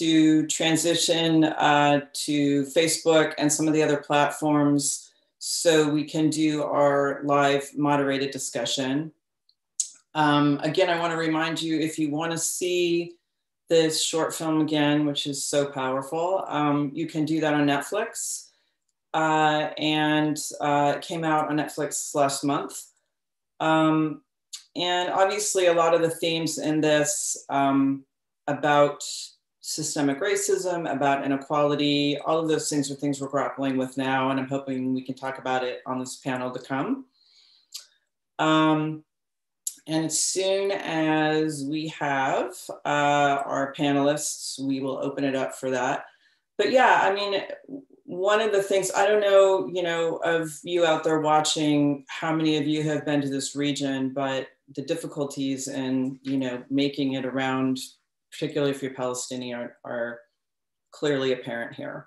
to transition uh, to Facebook and some of the other platforms so we can do our live moderated discussion. Um, again, I want to remind you if you want to see this short film again, which is so powerful, um, you can do that on Netflix. Uh, and uh, it came out on Netflix last month. Um, and obviously, a lot of the themes in this um, about systemic racism, about inequality, all of those things are things we're grappling with now, and I'm hoping we can talk about it on this panel to come. Um, and as soon as we have uh, our panelists, we will open it up for that. But yeah, I mean, one of the things I don't know, you know, of you out there watching, how many of you have been to this region, but the difficulties in, you know, making it around, particularly if you're Palestinian, are, are clearly apparent here.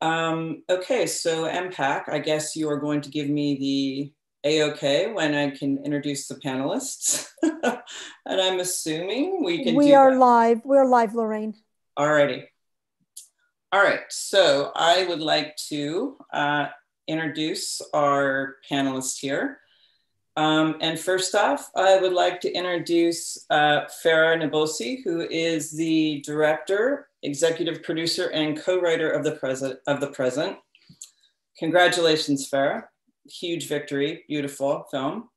Um, okay, so MPAC, I guess you are going to give me the a-okay when I can introduce the panelists. and I'm assuming we can We are that. live. We're live, Lorraine. Alrighty. All right, so I would like to uh, introduce our panelists here. Um, and first off, I would like to introduce uh, Farah Nabulsi, who is the director, executive producer, and co-writer of the present. Of the present. Congratulations, Farah! Huge victory, beautiful film.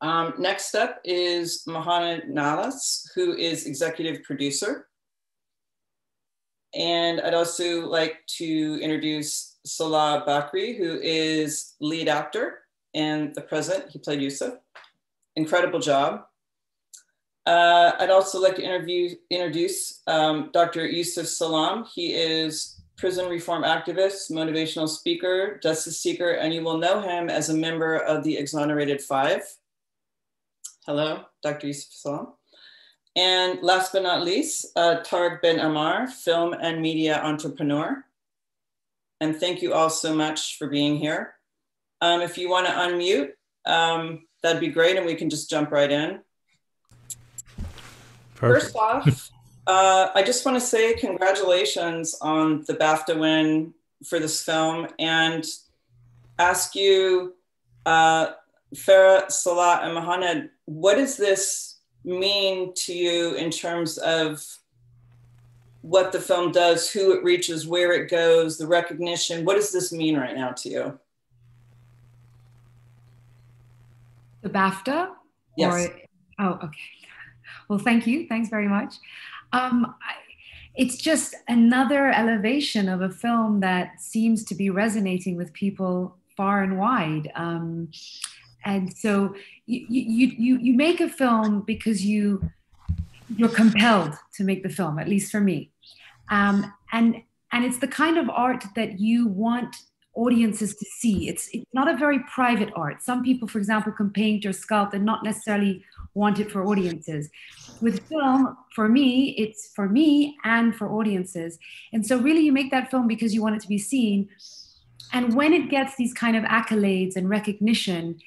Um, next up is Mahana Nalas, who is executive producer. And I'd also like to introduce Saleh Bakri, who is lead actor in The Present. He played Yusef. Incredible job. Uh, I'd also like to interview, introduce um, Dr. Yusef Salaam. He is prison reform activist, motivational speaker, justice seeker, and you will know him as a member of the Exonerated Five. Hello, Dr. Yusef Salaam. And last but not least, uh, Tarak Ben Ammar, film and media entrepreneur. And thank you all so much for being here. Um, if you want to unmute, um, that'd be great, and we can just jump right in. Perfect. First off, uh, I just want to say congratulations on the BAFTA win for this film and ask you, uh, Farah, Saleh, and Mohamed, what is this mean to you in terms of what the film does, who it reaches, where it goes, the recognition? What does this mean right now to you? The BAFTA? Yes. Or, oh, okay. Well, thank you. Thanks very much. Um, I, it's just another elevation of a film that seems to be resonating with people far and wide. Um, and so you, you you you make a film because you you're compelled to make the film at least for me um, and and it's the kind of art that you want audiences to see. It's it's not a very private art. Some people for example can paint or sculpt and not necessarily want it for audiences. With film for me it's for me and for audiences. And so really you make that film because you want it to be seen. And when it gets these kind of accolades and recognition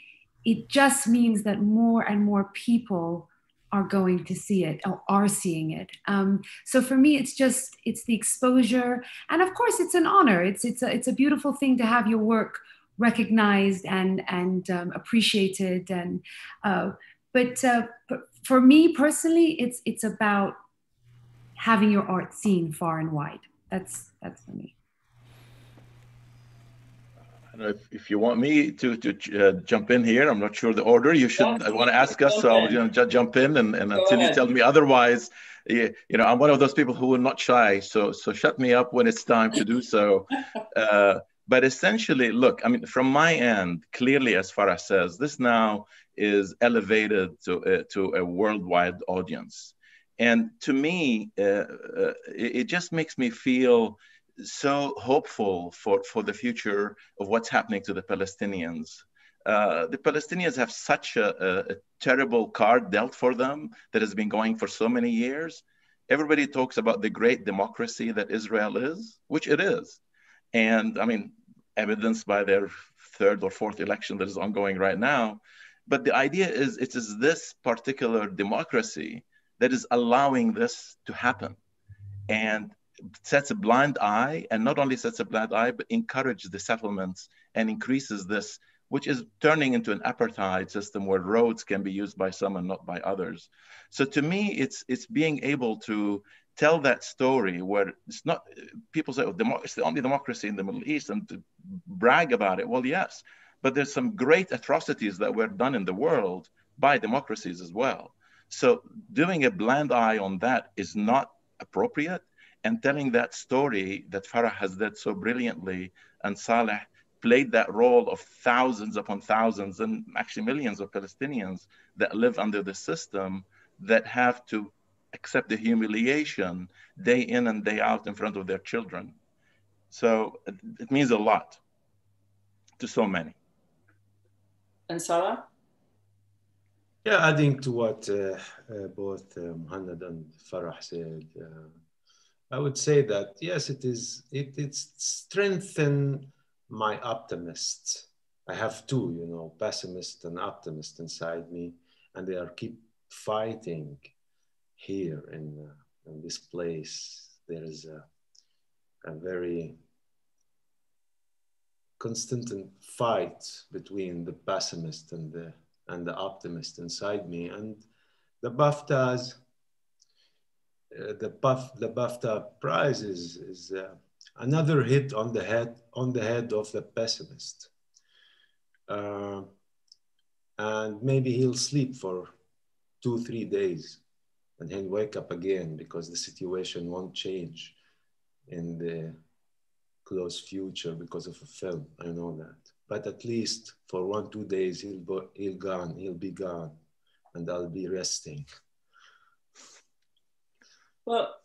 it just means that more and more people are going to see it or are seeing it. Um, so for me, it's just it's the exposure, and of course, it's an honor. It's it's a it's a beautiful thing to have your work recognized and and um, appreciated. And uh, but, uh, for me personally, it's it's about having your art seen far and wide. That's that's for me if, if you want me to to uh, jump in here, I'm not sure the order. You should yeah. want to ask us, so I'll you know, jump in, and, and until ahead. you tell me otherwise, you, you know, I'm one of those people who are not shy. So so shut me up when it's time to do so. Uh, but essentially, look, I mean, from my end, clearly, as Farah says, this now is elevated to uh, to a worldwide audience, and to me, uh, uh, it, it just makes me feel so hopeful for, for the future of what's happening to the Palestinians. Uh, the Palestinians have such a, a, a, terrible card dealt for them that has been going for so many years. Everybody talks about the great democracy that Israel is, which it is. And I mean, evidenced by their third or fourth election that is ongoing right now. But the idea is it is this particular democracy that is allowing this to happen and sets a blind eye, and not only sets a blind eye, but encourages the settlements and increases this, which is turning into an apartheid system where roads can be used by some and not by others. So to me, it's it's being able to tell that story where it's not people say oh, it's the only democracy in the Middle East and to brag about it. Well, yes, but there's some great atrocities that were done in the world by democracies as well. So doing a blind eye on that is not appropriate. And telling that story that Farah has did so brilliantly and Saleh played that role of thousands upon thousands and actually millions of Palestinians that live under the system that have to accept the humiliation day in and day out in front of their children. So it, it means a lot to so many. And Sarah? Yeah, adding to what uh, uh, both uh, Muhannad and Farah said, uh, I would say that yes, it is. It it's strengthened my optimist. I have two, you know, pessimist and optimist inside me, and they are keep fighting here in, uh, in this place. There is a, a very constant fight between the pessimist and the and the optimist inside me. And the BAFTAs, uh, the the BAFTA prize is, is uh, another hit on the head on the head of the pessimist. Uh, and maybe he'll sleep for two, three days and he'll wake up again because the situation won't change in the close future because of a film. I know that. But at least for one, two days, he'll, he'll gone, he'll be gone, and I'll be resting. Well,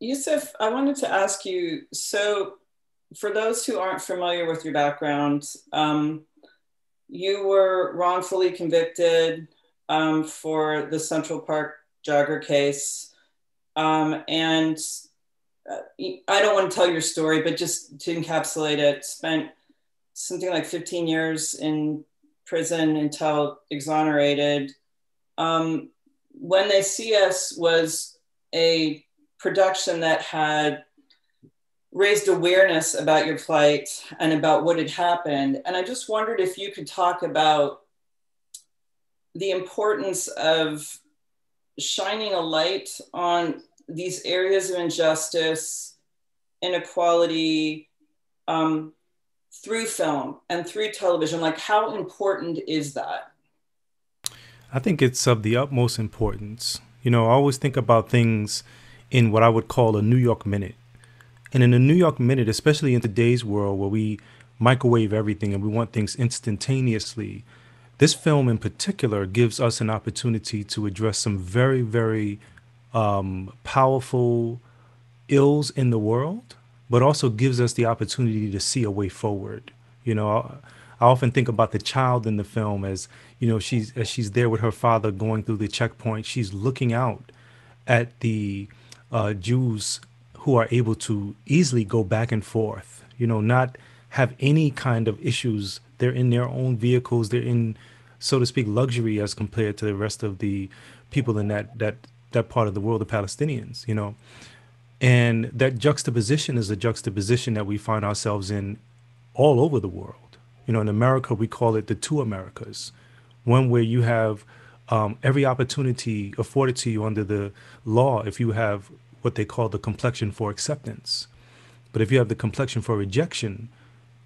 Yusef, I wanted to ask you, so for those who aren't familiar with your background, um, you were wrongfully convicted um, for the Central Park jogger case. Um, and uh, I don't want to tell your story, but just to encapsulate it, spent something like 15 years in prison until exonerated. Um, when they see us was a production that had raised awareness about your plight and about what had happened. And I just wondered if you could talk about the importance of shining a light on these areas of injustice, inequality, um, through film and through television? Like, how important is that? I think it's of the utmost importance. You know, I always think about things in what I would call a New York minute. And in a New York minute, especially in today's world where we microwave everything and we want things instantaneously, this film in particular gives us an opportunity to address some very, very um, powerful ills in the world but also gives us the opportunity to see a way forward. You know, I often think about the child in the film as you know she's as she's there with her father going through the checkpoint. She's looking out at the uh, Jews who are able to easily go back and forth. You know, not have any kind of issues. They're in their own vehicles. They're in, so to speak, luxury as compared to the rest of the people in that that that part of the world, the Palestinians. You know, and that juxtaposition is a juxtaposition that we find ourselves in all over the world. You know, in America, we call it the two Americas one where you have um, every opportunity afforded to you under the law if you have what they call the complexion for acceptance. But if you have the complexion for rejection,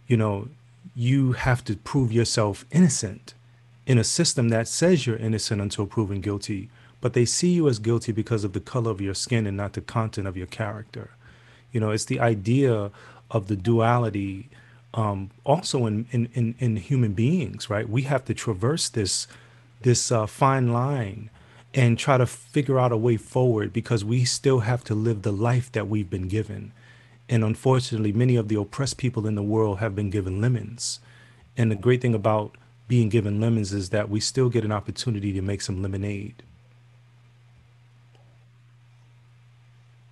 you know, you have to prove yourself innocent in a system that says you're innocent until proven guilty but they see you as guilty because of the color of your skin and not the content of your character. You know, it's the idea of the duality um, also in, in, in, in, human beings, right? We have to traverse this, this uh, fine line and try to figure out a way forward because we still have to live the life that we've been given. And unfortunately, many of the oppressed people in the world have been given lemons. And the great thing about being given lemons is that we still get an opportunity to make some lemonade.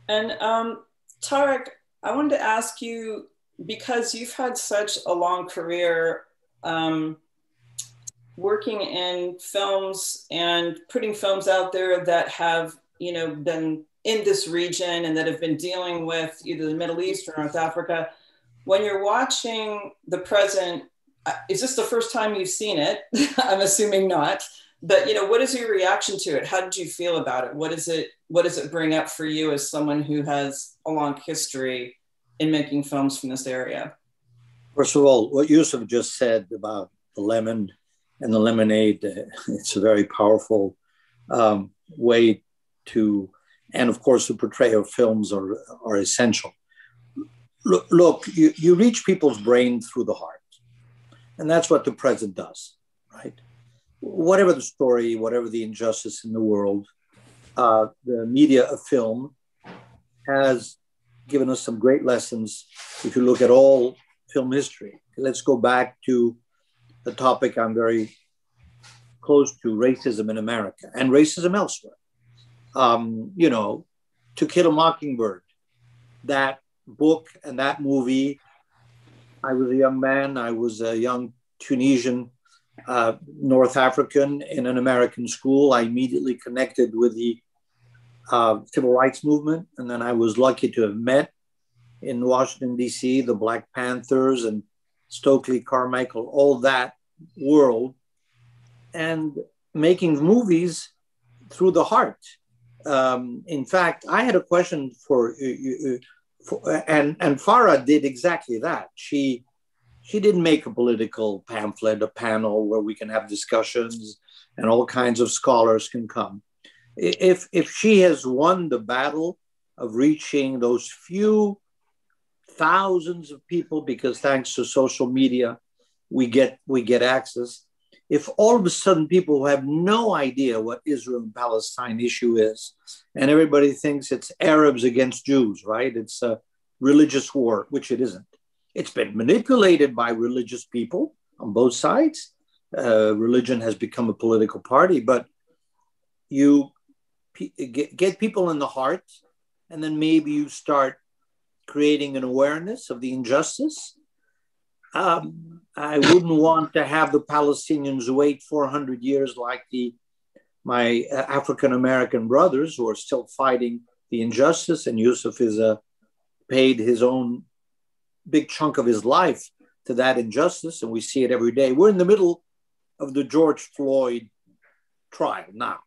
And um, Tarak, I wanted to ask you because you've had such a long career um, working in films and putting films out there that have, you know, been in this region and that have been dealing with either the Middle East or North Africa. When you're watching the present, uh, is this the first time you've seen it? I'm assuming not. But you know, what is your reaction to it? How did you feel about it? What is it? What does it bring up for you as someone who has a long history in making films from this area? First of all, what Yusef just said about the lemon and the lemonade, uh, it's a very powerful um, way to, and of course, the portrayal of films are, are essential. Look, look you, you reach people's brain through the heart. And that's what the present does, right? Whatever the story, whatever the injustice in the world, uh, the media of film has given us some great lessons. If you look at all film history, let's go back to the topic I'm very close to racism in America and racism elsewhere. Um, you know, To Kill a Mockingbird, that book and that movie. I was a young man, I was a young Tunisian uh, North African in an American school. I immediately connected with the uh, civil rights movement. And then I was lucky to have met in Washington, D.C., the Black Panthers and Stokely Carmichael, all that world, and making movies through the heart. Um, in fact, I had a question for, uh, and and Farah did exactly that. She she didn't make a political pamphlet, a panel where we can have discussions and all kinds of scholars can come if if she has won the battle of reaching those few thousands of people because thanks to social media we get we get access if all of a sudden people who have no idea what israel and palestine issue is and everybody thinks it's arabs against jews right? It's a religious war which it isn't. It's been manipulated by religious people on both sides. Uh, religion has become a political party but you get, get people in the heart, and then maybe you start creating an awareness of the injustice. Um, I wouldn't want to have the Palestinians wait 400 years like the my uh, African American brothers who are still fighting the injustice. And Yusef is a, uh, paid his own big chunk of his life to that injustice, and we see it every day. We're in the middle of the George Floyd trial now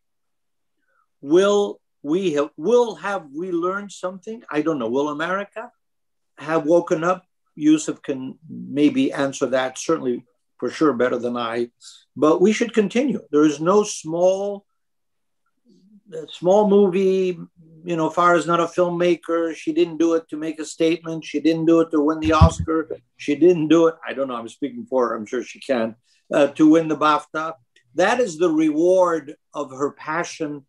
will we have will have we learned something? I don't know. Will america have woken up? Yusef can maybe answer that certainly for sure better than i but we should continue. There is no small small movie you know Farah is not a filmmaker. She didn't do it to make a statement. She didn't do it to win the oscar. She didn't do it i don't know i'm speaking for her i'm sure she can uh, to win the bafta. That is the reward of her passion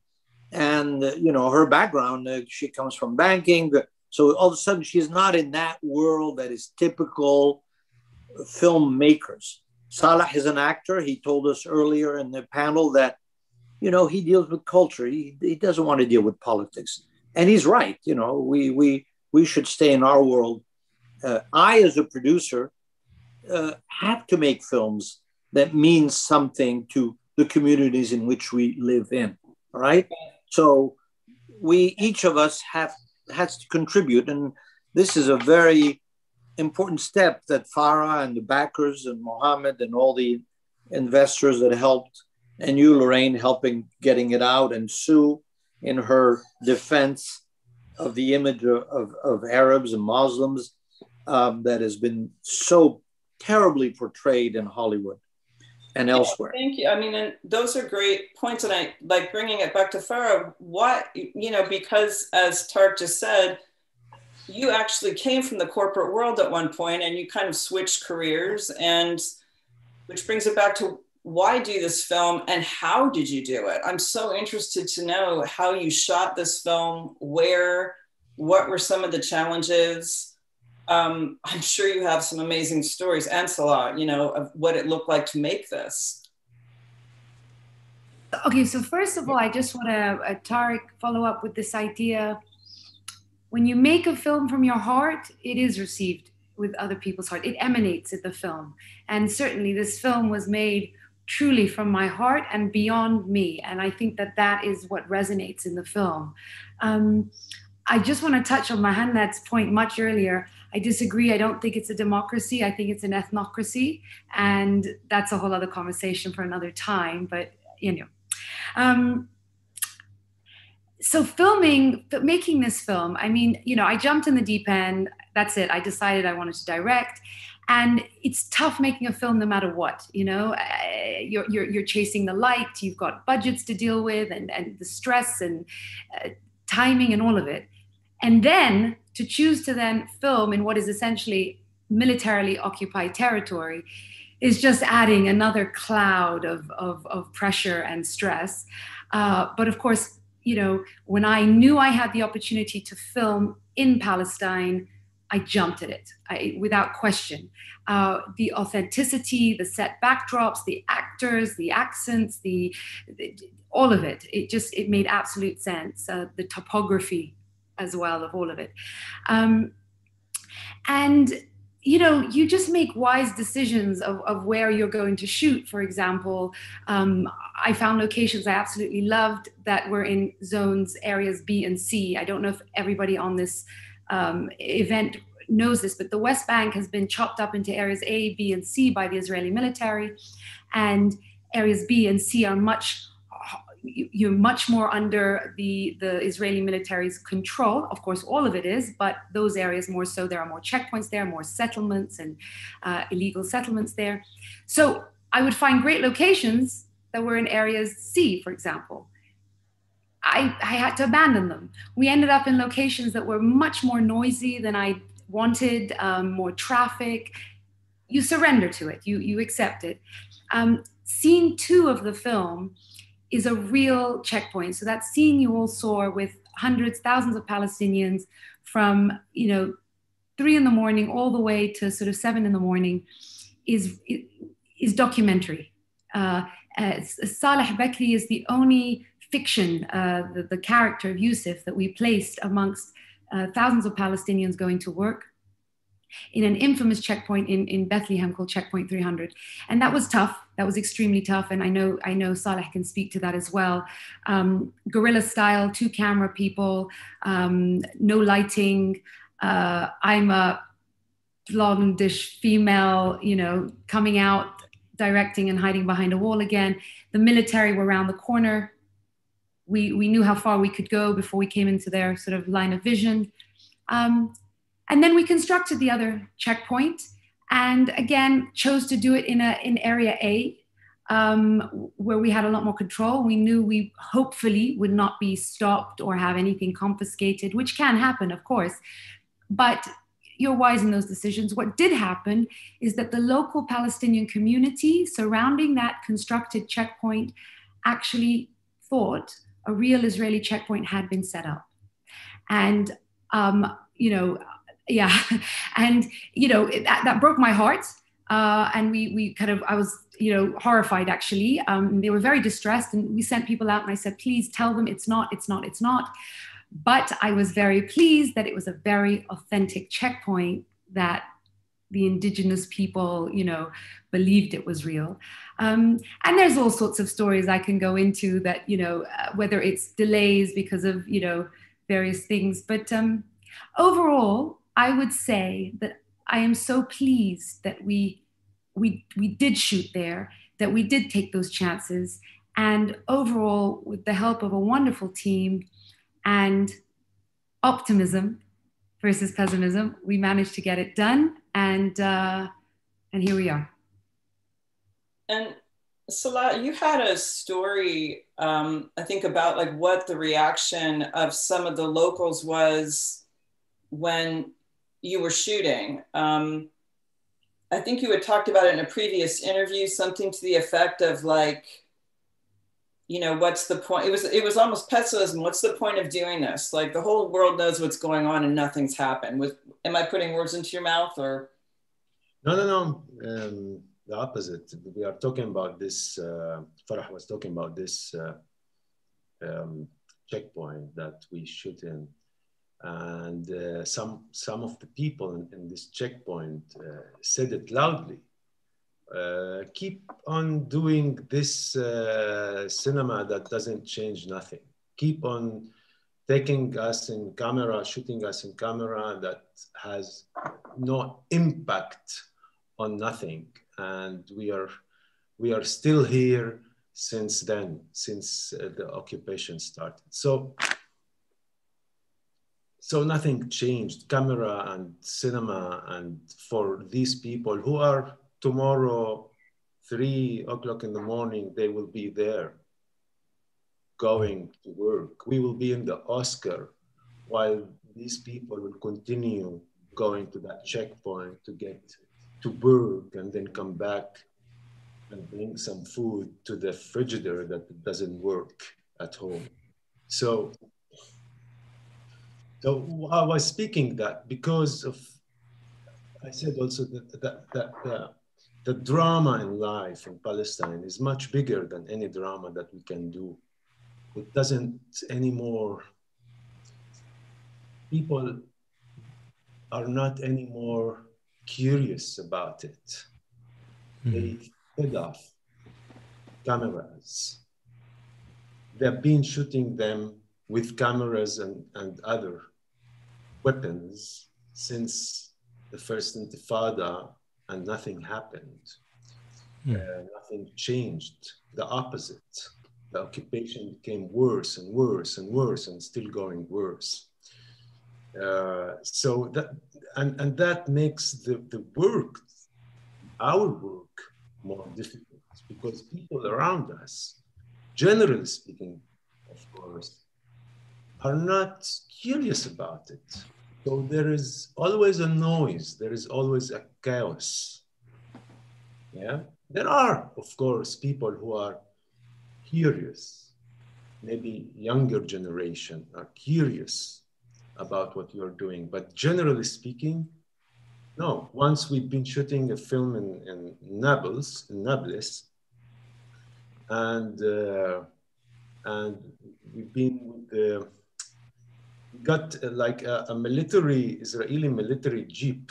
and uh, you know her background uh, she comes from banking so all of a sudden she's not in that world that is typical filmmakers. Saleh is an actor. He told us earlier in the panel that you know he deals with culture. He, he doesn't want to deal with politics. And he's right you know we we we should stay in our world. Uh, i as a producer uh, have to make films that mean something to the communities in which we live in right so we each of us have has to contribute, and this is a very important step that Farah and the backers and Mohammed and all the investors that helped, and you, Lorraine, helping getting it out, and Sue in her defense of the image of, of, of Arabs and Muslims um, that has been so terribly portrayed in Hollywood and elsewhere. thank you. I mean, and those are great points. And I like bringing it back to Farah. What, you know, because as Tarak just said, you actually came from the corporate world at one point and you kind of switched careers. And which brings it back to why do this film and how did you do it? I'm so interested to know how you shot this film, where, what were some of the challenges? Um, I'm sure you have some amazing stories, and you know, of what it looked like to make this. Okay, so first of all, I just want to, uh, Tarak, follow up with this idea. When you make a film from your heart, it is received with other people's heart. It emanates in the film. And certainly this film was made truly from my heart and beyond me. And I think that that is what resonates in the film. Um, I just want to touch on Muhannad's point much earlier. I disagree. I don't think it's a democracy. I think it's an ethnocracy. And that's a whole other conversation for another time. But, you know. Um, so filming making this film i mean you know i jumped in the deep end that's it i decided i wanted to direct and it's tough making a film no matter what you know uh, you're, you're, you're, chasing the light you've got budgets to deal with and, and the stress and uh, timing and all of it and then to choose to then film in what is essentially militarily occupied territory is just adding another cloud of, of, of pressure and stress uh, but of course you know, when I knew I had the opportunity to film in Palestine, I jumped at it I, without question. Uh, the authenticity, the set backdrops, the actors, the accents, the, the all of it. It just it made absolute sense. Uh, the topography as well of all of it, um, and you know, you just make wise decisions of, of where you're going to shoot. For example, um, I found locations I absolutely loved that were in zones areas B and C. I don't know if everybody on this um, event knows this, but the West Bank has been chopped up into areas A, B, and C by the Israeli military. And areas B and C are much you're much more under the, the Israeli military's control. Of course, all of it is, but those areas more so. There are more checkpoints there, more settlements and uh, illegal settlements there. So I would find great locations that were in areas C, for example. I, I had to abandon them. We ended up in locations that were much more noisy than I wanted, um, more traffic. You surrender to it, you, you accept it. Um, scene two of the film is a real checkpoint. So that scene you all saw with hundreds, thousands of Palestinians from, you know, three in the morning all the way to sort of seven in the morning is, is documentary. Uh, Saleh Bakri is the only fiction, uh, the, the, character of Yusef that we placed amongst uh, thousands of Palestinians going to work in an infamous checkpoint in, in Bethlehem called Checkpoint 300. And that was tough. That was extremely tough. And I know, I know Saleh can speak to that as well. Um, guerrilla style, two camera people, um, no lighting. Uh, I'm a blondish female, you know, coming out, directing and hiding behind a wall again. The military were around the corner. We, we knew how far we could go before we came into their sort of line of vision. Um, and then we constructed the other checkpoint and again chose to do it in, a, in area A um, where we had a lot more control. We knew we hopefully would not be stopped or have anything confiscated, which can happen, of course. But you're wise in those decisions. What did happen is that the local Palestinian community surrounding that constructed checkpoint actually thought a real Israeli checkpoint had been set up. And, um, you know, yeah. And you know that, that broke my heart. Uh, and we we kind of i was you know horrified actually. Um, they were very distressed and we sent people out and i said please tell them it's not it's not it's not. But i was very pleased that it was a very authentic checkpoint that the indigenous people you know believed it was real. Um, and there's all sorts of stories i can go into that you know uh, whether it's delays because of you know various things. But um, overall I would say that I am so pleased that we we we did shoot there, that we did take those chances, and overall, with the help of a wonderful team and optimism versus pessimism, we managed to get it done, and uh, and here we are. And Saleh, you had a story, um, I think, about like what the reaction of some of the locals was when you were shooting. Um, I think you had talked about it in a previous interview, something to the effect of like, you know, what's the point? It was it was almost pessimism. What's the point of doing this? Like the whole world knows what's going on and nothing's happened. With am I putting words into your mouth or? No, no, no. Um, the opposite. We are talking about this. Uh, Farah was talking about this uh, um, checkpoint that we shoot in and uh, some some of the people in, in this checkpoint uh, said it loudly uh, keep on doing this uh, cinema that doesn't change nothing keep on taking us in camera, shooting us in camera that has no impact on nothing. And we are, we are still here since then, since uh, the occupation started. So, so nothing changed, camera and cinema. And for these people who are tomorrow, three o'clock in the morning, they will be there going to work. We will be in the Oscar while these people will continue going to that checkpoint to get to work and then come back and bring some food to the frigidaire that doesn't work at home. So, so I was speaking that because of, I said also that, that, that uh, the drama in life in Palestine is much bigger than any drama that we can do. It doesn't anymore, people are not anymore curious about it. Mm-hmm. They head off cameras. They've been shooting them with cameras and, and other weapons since the first intifada and nothing happened. Mm. Uh, nothing changed. The opposite. The occupation became worse and worse and worse and still going worse. Uh, so that and, and that makes the, the work, our work, more difficult because people around us, generally speaking, of course, are not curious about it. So there is always a noise, there is always a chaos. Yeah, there are, of course, people who are curious, maybe younger generation are curious about what you're doing, but generally speaking, no, once we've been shooting a film in, in Nablus, in Nablus, and uh, and we've been with the got uh, like a, a, military Israeli military jeep,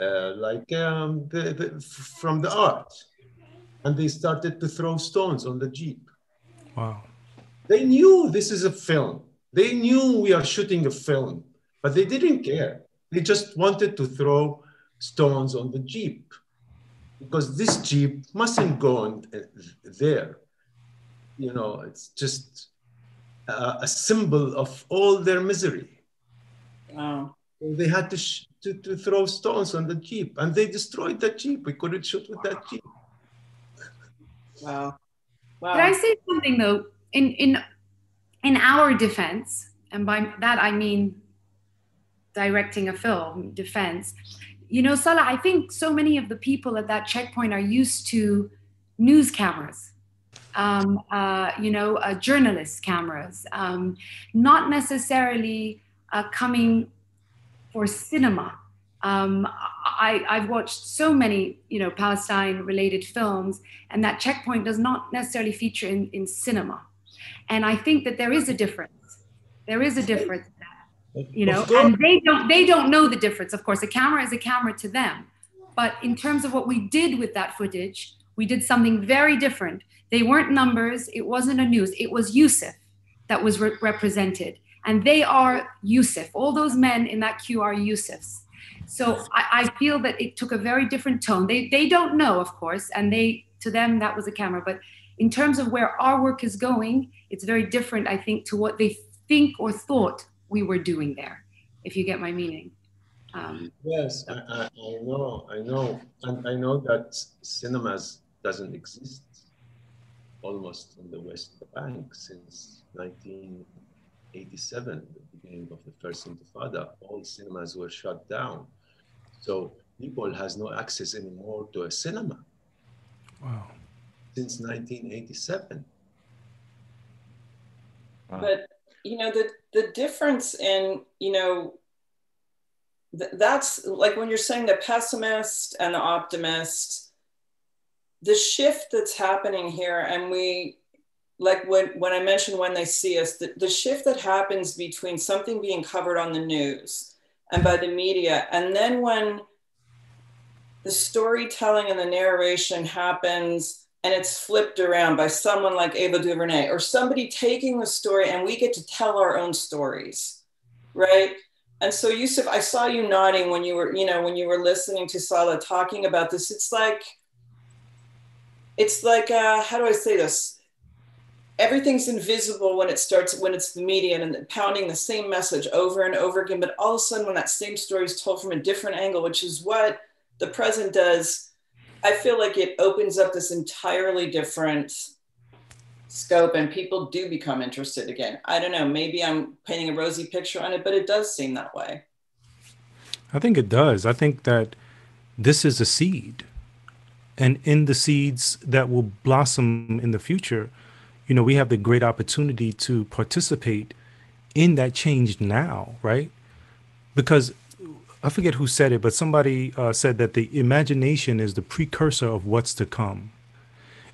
uh, like um, the, the, from the art, and they started to throw stones on the jeep. Wow! They knew this is a film. They knew we are shooting a film, but they didn't care. They just wanted to throw stones on the Jeep because this Jeep mustn't go on uh, there. You know, it's just a, a symbol of all their misery. Wow. They had to, sh- to, to throw stones on the Jeep and they destroyed that Jeep. We couldn't shoot with that Jeep. Wow. Wow. Can I say something though? In, in, in our defense, and by that I mean directing a film, defense. You know, Saleh, I think so many of the people at that checkpoint are used to news cameras, um, uh, you know, uh, journalist cameras, um, not necessarily uh, coming for cinema. Um, I, have watched so many, you know, Palestine-related films, and that checkpoint does not necessarily feature in, in cinema. And I think that there is a difference. There is a difference you know and they don't they don't know the difference of course a camera is a camera to them but in terms of what we did with that footage we did something very different. They weren't numbers. It wasn't a news. It was yusuf that was re- represented. And they are yusuf. All those men in that queue are yusufs. So I, I feel that it took a very different tone. They they don't know of course and they to them that was a camera. But in terms of where our work is going it's very different i think to what they think or thought we were doing there, if you get my meaning. Um, yes, I, I, I, know, I know, and I know that cinemas doesn't exist almost in the West Bank since 1987, the beginning of the first Intifada. All cinemas were shut down, so people has no access anymore to a cinema. Wow. Since 1987. Wow. But you know the the difference in you know th- that's like when you're saying the pessimist and the optimist the shift that's happening here and we like when, when i mentioned when they see us the, the shift that happens between something being covered on the news and by the media and then when the storytelling and the narration happens and it's flipped around by someone like Ava DuVernay or somebody taking the story and we get to tell our own stories, right? And so Yusef, I saw you nodding when you were, you know, when you were listening to Saleh talking about this. It's like, it's like, uh, how do I say this? Everything's invisible when it starts, when it's the media and pounding the same message over and over again. But all of a sudden, when that same story is told from a different angle, which is what the present does I feel like it opens up this entirely different scope and people do become interested again. I don't know, maybe I'm painting a rosy picture on it, but it does seem that way. I think it does. I think that this is a seed. And in the seeds that will blossom in the future, you know, we have the great opportunity to participate in that change now, right? Because I forget who said it, but somebody uh, said that the imagination is the precursor of what's to come.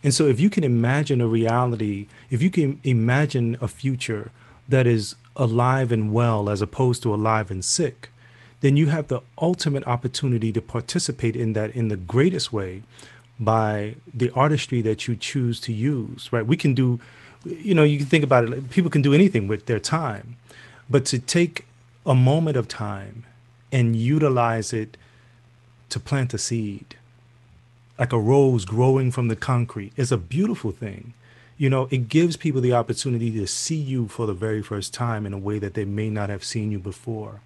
And so, if you can imagine a reality, if you can imagine a future that is alive and well as opposed to alive and sick, then you have the ultimate opportunity to participate in that in the greatest way by the artistry that you choose to use, right? We can do, you know, you can think about it, people can do anything with their time, but to take a moment of time and utilize it to plant a seed like a rose growing from the concrete is a beautiful thing you know it gives people the opportunity to see you for the very first time in a way that they may not have seen you before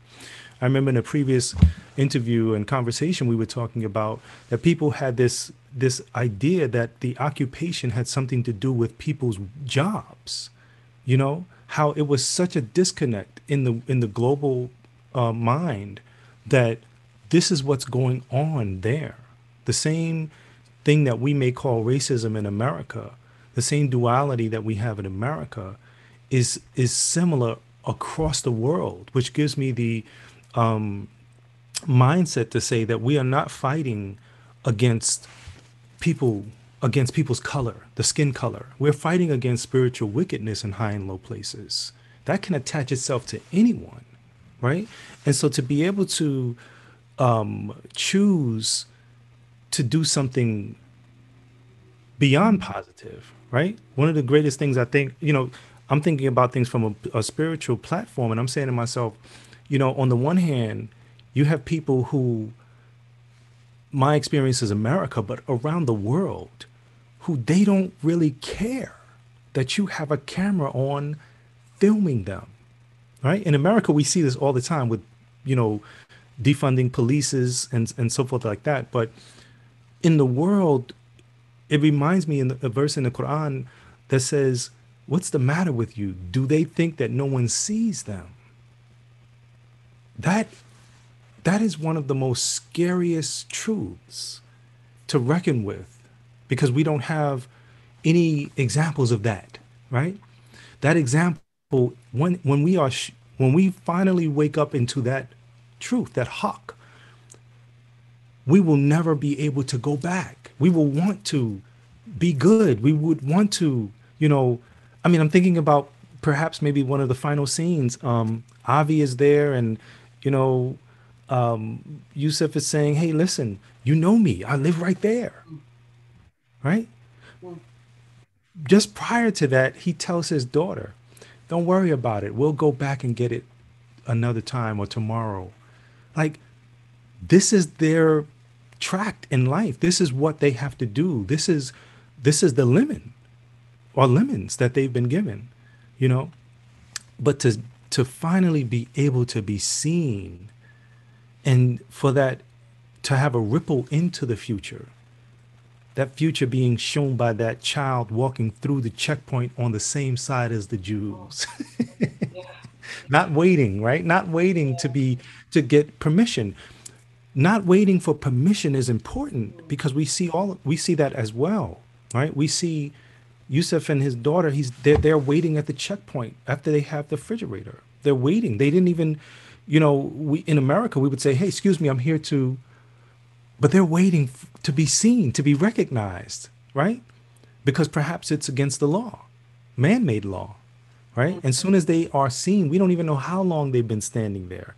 i remember in a previous interview and conversation we were talking about that people had this this idea that the occupation had something to do with people's jobs you know how it was such a disconnect in the in the global uh, mind that this is what's going on there. The same thing that we may call racism in America, the same duality that we have in America, is is similar across the world, which gives me the um, mindset to say that we are not fighting against people against people's color, the skin color. We're fighting against spiritual wickedness in high and low places. That can attach itself to anyone right? And so to be able to um, choose to do something beyond positive, right? One of the greatest things I think, you know, I'm thinking about things from a, a spiritual platform, and I'm saying to myself, you know, on the one hand, you have people who, my experience is America, but around the world, who they don't really care that you have a camera on filming them right? In America, we see this all the time with, you know, defunding polices and and so forth like that. But in the world, it reminds me in the, a verse in the Quran that says, "What's the matter with you? Do they think that no one sees them?" That that is one of the most scariest truths to reckon with because we don't have any examples of that, right? That example when when we are sh- when we finally wake up into that truth, that hawk, we will never be able to go back. We will want to be good. We would want to, you know, I mean, I'm thinking about perhaps maybe one of the final scenes. Um, Avi is there, and you know, um, Yusef is saying, "Hey, listen, you know me. I live right there." Right. Just prior to that, he tells his daughter, don't worry about it. We'll go back and get it another time or tomorrow. Like, this is their tract in life. This is what they have to do. This is this is the lemon or lemons that they've been given, you know. But to to finally be able to be seen and for that to have a ripple into the future that future being shown by that child walking through the checkpoint on the same side as the Jews. Not waiting, right? Not waiting to be to get permission. Not waiting for permission is important because we see all we see that as well, right? We see Yusef and his daughter, he's they're, they're waiting at the checkpoint after they have the refrigerator. They're waiting. They didn't even, you know, we in America we would say, "Hey, excuse me, I'm here to but they're waiting to be seen, to be recognized, right? Because perhaps it's against the law, man made law, right? And soon as they are seen, we don't even know how long they've been standing there,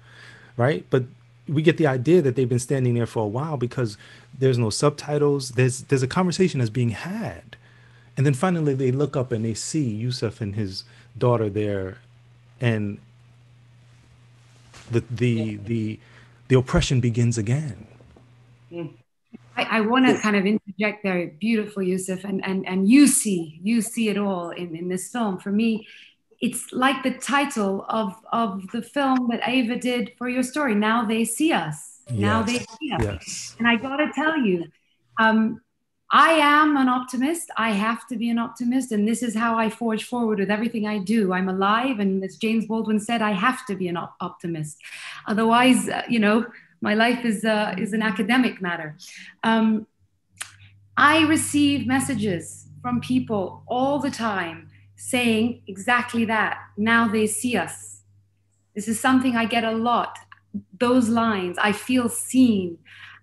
right? But we get the idea that they've been standing there for a while because there's no subtitles. There's there's a conversation that's being had, and then finally they look up and they see Yusef and his daughter there, and the the the the oppression begins again. I, I want to kind of interject there, beautiful Yusef, and and and you see you see it all in in this film. For me, it's like the title of of the film that Ava did for your story. Now they see us. Now they see us. Yes. And I got to tell you, um, I am an optimist. I have to be an optimist, and this is how I forge forward with everything I do. I'm alive, and as James Baldwin said, I have to be an op- optimist. Otherwise, uh, you know, my life is uh, is an academic matter. Um, I receive messages from people all the time saying exactly that. Now they see us. This is something I get a lot. Those lines, I feel seen.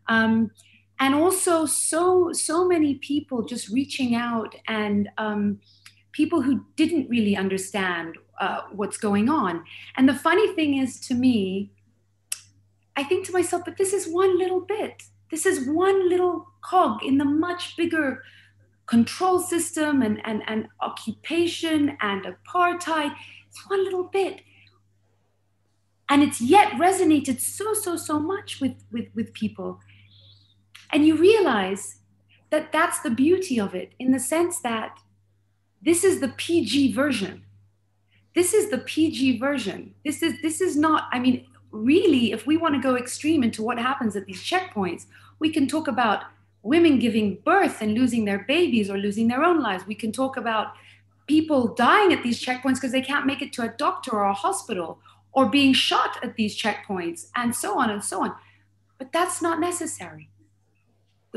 Um, and also so so many people just reaching out and um, people who didn't really understand uh, what's going on. And the funny thing is to me, I think to myself, but this is one little bit. This is one little cog in the much bigger control system and, and, and occupation and apartheid. It's one little bit. And it's yet resonated so, so, so much with, with, with people. And you realize that that's the beauty of it in the sense that this is the PG version. This is the PG version. This is this is not, I mean, really, if we want to go extreme into what happens at these checkpoints, we can talk about women giving birth and losing their babies or losing their own lives. We can talk about people dying at these checkpoints because they can't make it to a doctor or a hospital or being shot at these checkpoints and so on and so on. But that's not necessary.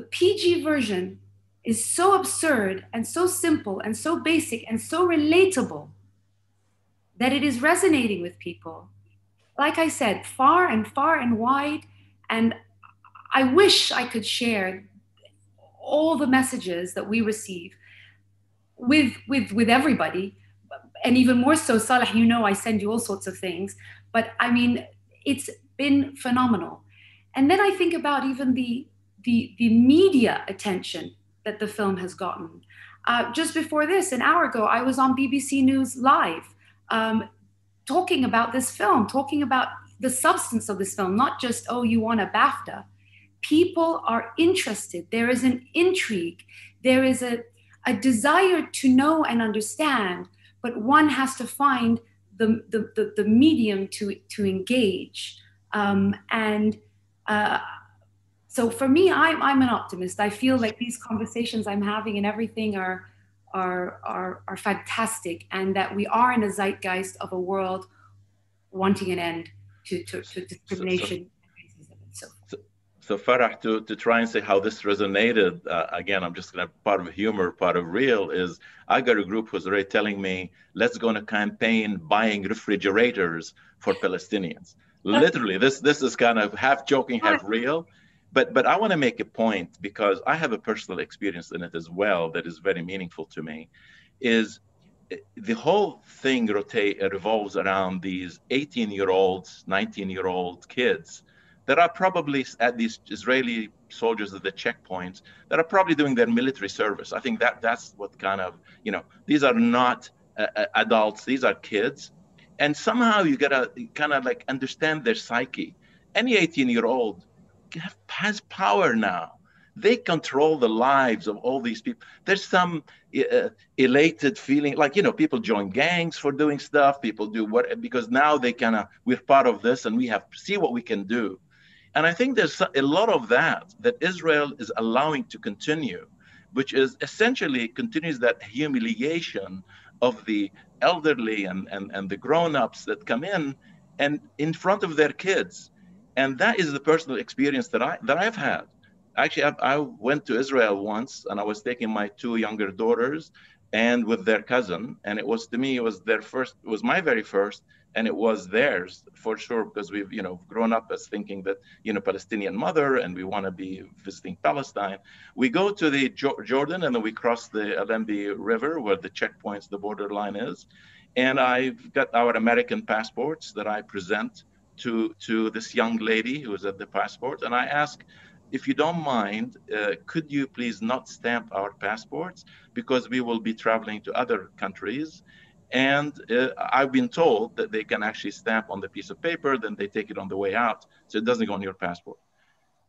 The PG version is so absurd and so simple and so basic and so relatable that it is resonating with people. Like I said, far and far and wide. And I wish I could share all the messages that we receive with with with everybody and even more so Saleh you know i send you all sorts of things but i mean it's been phenomenal and then i think about even the the, the media attention that the film has gotten uh, just before this an hour ago i was on bbc news live um, talking about this film talking about the substance of this film not just oh you won a bafta people are interested. There is an intrigue. There is a, a desire to know and understand, but one has to find the, the, the, the medium to, to engage. Um, and uh, so for me, I'm, I'm an optimist. I feel like these conversations I'm having and everything are, are, are, are fantastic, and that we are in a zeitgeist of a world wanting an end to, to, to discrimination. So, so, so Farah, to, to try and say how this resonated, uh, again, I'm just going to, part of humor, part of real is I got a group who's already telling me, let's go on a campaign buying refrigerators for Palestinians. Literally, this this is kind of half joking, half real. But but I want to make a point because I have a personal experience in it as well that is very meaningful to me, is eh, the whole thing rotate revolves around these 18 year olds, 19 year old kids there are probably at these Israeli soldiers at the checkpoints that are probably doing their military service. I think that that's what kind of you know these are not uh, adults; these are kids, and somehow you gotta kind of like understand their psyche. Any 18-year-old has power now. They control the lives of all these people. There's some uh, elated feeling, like you know, people join gangs for doing stuff. People do what because now they kind of we're part of this and we have see what we can do and I think there's a lot of that that Israel is allowing to continue, which is essentially continues that humiliation of the elderly and, and, and the grown-ups that come in and in front of their kids. And that is the personal experience that I that I've had. Actually, I, I went to Israel once and I was taking my two younger daughters and with their cousin. And it was to me, it was their first, it was my very first and it was theirs for sure because we've you know grown up as thinking that you know palestinian mother and we want to be visiting palestine we go to the jo- jordan and then we cross the Allenby river where the checkpoints the border line is and i've got our american passports that i present to, to this young lady who was at the passport, and I asked, if you don't mind, uh, could you please not stamp our passports because we will be traveling to other countries. And uh, I've been told that they can actually stamp on the piece of paper, then they take it on the way out, so it doesn't go on your passport.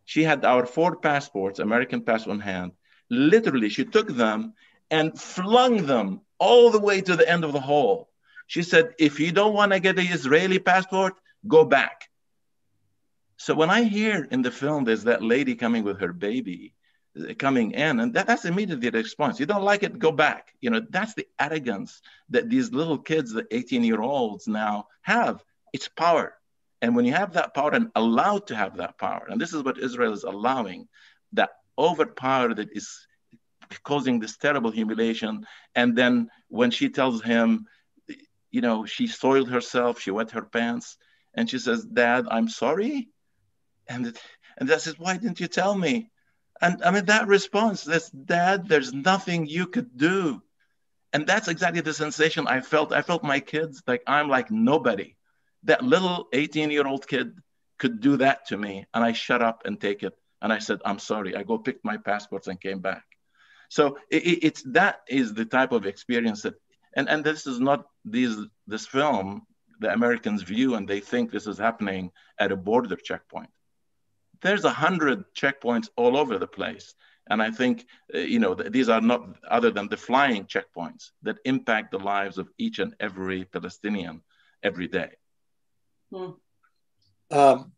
She had our four passports, American passport in hand. Literally, she took them and flung them all the way to the end of the hall. She said, if you don't want to get the Israeli passport, go back. So when I hear in the film there's that lady coming with her baby uh, coming in, and that, that's immediately the response. You don't like it, go back. You know, that's the arrogance that these little kids, the 18 year olds now have. It's power. And when you have that power and allowed to have that power, and this is what Israel is allowing, that overpower that is causing this terrible humiliation. And then when she tells him, you know, she soiled herself, she wet her pants, and she says, Dad, I'm sorry. And, and I said, why didn't you tell me? And I mean, that response, that's dad, there's nothing you could do. And that's exactly the sensation I felt. I felt my kids like I'm like nobody. That little 18 year old kid could do that to me. And I shut up and take it. And I said, I'm sorry. I go picked my passports and came back. So it, it's that is the type of experience that, and, and this is not these, this film, the Americans view and they think this is happening at a border checkpoint there's a hundred checkpoints all over the place. And I think, uh, you know, th- these are not other than the flying checkpoints that impact the lives of each and every Palestinian every day. Hmm. Um,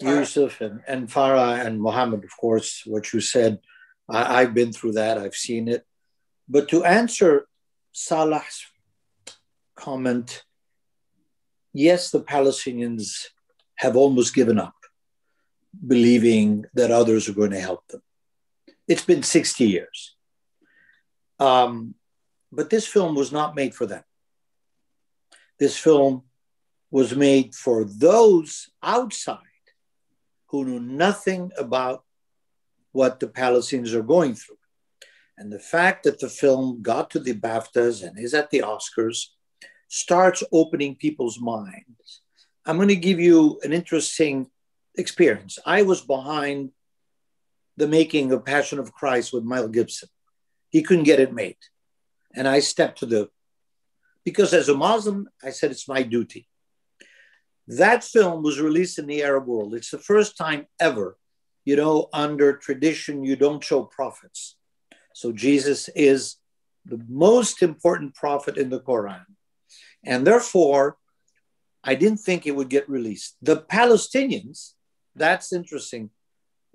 Yusef and, and Farah and Muhannad, of course, what you said, I, I've been through that, I've seen it. But to answer Saleh's comment, yes, the Palestinians have almost given up believing that others are going to help them. It's been 60 years. Um, but this film was not made for them. This film was made for those outside who knew nothing about what the Palestinians are going through. And the fact that the film got to the BAFTAs and is at the Oscars starts opening people's minds. I'm going to give you an interesting experience. I was behind the making of Passion of Christ with Mel Gibson. He couldn't get it made. And I stepped to the, because as a Muslim, I said it's my duty. That film was released in the Arab world. It's the first time ever, you know, under tradition, you don't show prophets. So Jesus is the most important prophet in the Quran. And therefore, I didn't think it would get released. The Palestinians that's interesting.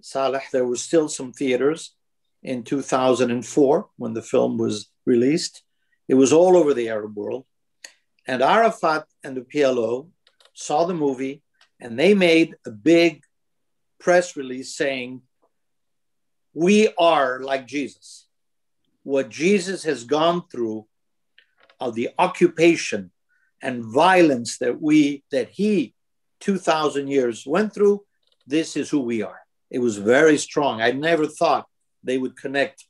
Saleh, there were still some theaters in 2004 when the film was released. It was all over the Arab world. And Arafat and the PLO saw the movie and they made a big press release saying, We are like Jesus. What Jesus has gone through of the occupation and violence that we, that he 2000 years went through, this is who we are. It was very strong. I never thought they would connect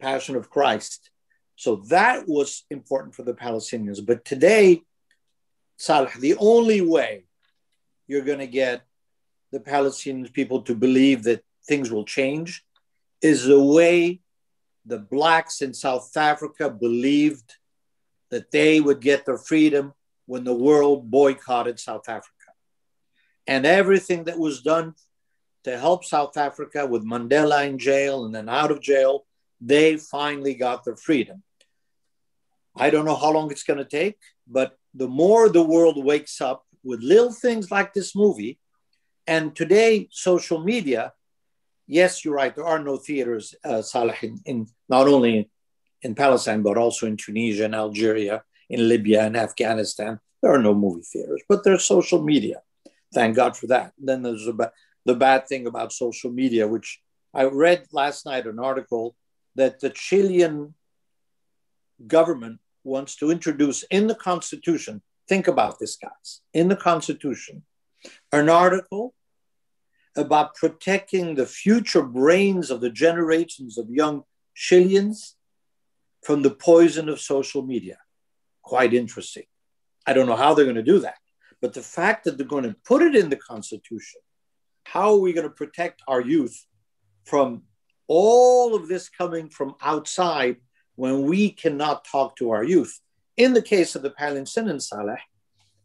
Passion of Christ. So that was important for the Palestinians. But today, Saleh, the only way you're going to get the Palestinian people to believe that things will change is the way the blacks in South Africa believed that they would get their freedom when the world boycotted South Africa and everything that was done to help South Africa with Mandela in jail and then out of jail, they finally got their freedom. I don't know how long it's going to take, but the more the world wakes up with little things like this movie, and today, social media, yes, you're right, there are no theaters, uh, Saleh, in, in not only in, in Palestine, but also in Tunisia and Algeria, in Libya and Afghanistan. There are no movie theaters, but there's social media. Thank God for that. Then there's the, the bad thing about social media, which I read last night an article that the Chilean government wants to introduce in the Constitution. Think about this, guys. In the Constitution, an article about protecting the future brains of the generations of young Chileans from the poison of social media. Quite interesting. I don't know how they're going to do that. But the fact that they're going to put it in the Constitution, how are we going to protect our youth from all of this coming from outside when we cannot talk to our youth? In the case of the Palestinian Saleh,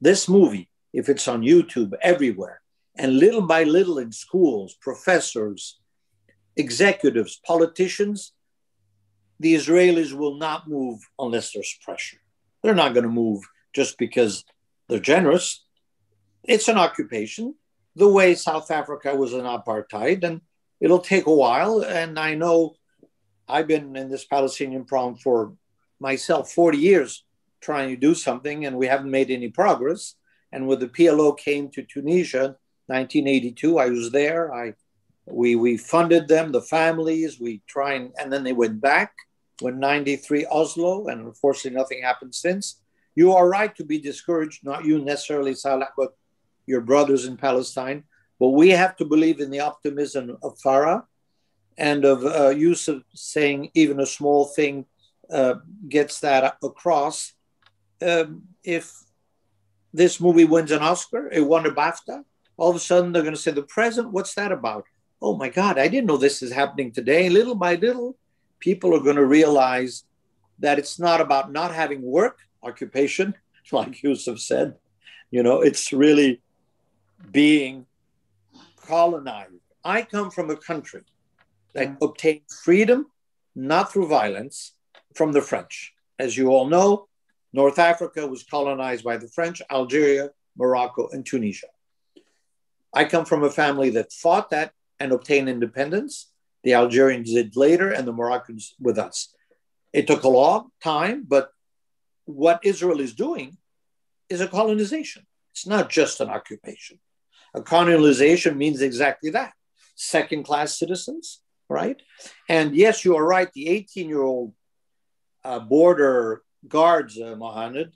this movie, if it's on YouTube everywhere, and little by little in schools, professors, executives, politicians, the Israelis will not move unless there's pressure. They're not going to move just because they're generous. It's an occupation, the way South Africa was an apartheid, and it'll take a while. And I know I've been in this Palestinian problem for myself 40 years trying to do something, and we haven't made any progress. And when the PLO came to Tunisia, 1982, I was there. I we we funded them, the families. We try and, and then they went back when 93 Oslo, and unfortunately nothing happened since. You are right to be discouraged, not you necessarily, Saleh, but your brothers in Palestine. But we have to believe in the optimism of Farah and of uh, Yusef saying even a small thing uh, gets that across. Um, if this movie wins an Oscar, it won a BAFTA, all of a sudden they're going to say, The present, what's that about? Oh my God, I didn't know this is happening today. Little by little, people are going to realize that it's not about not having work, occupation, like Yusef said. You know, it's really being colonized. I come from a country that obtained freedom, not through violence, from the French. As you all know, North Africa was colonized by the French, Algeria, Morocco, and Tunisia. I come from a family that fought that and obtained independence. The Algerians did later, and the Moroccans with us. It took a long time, but what Israel is doing is a colonization. It's not just an occupation. A colonization means exactly that second class citizens, right? And yes, you are right. The 18 year old uh, border guards, uh, Muhannad,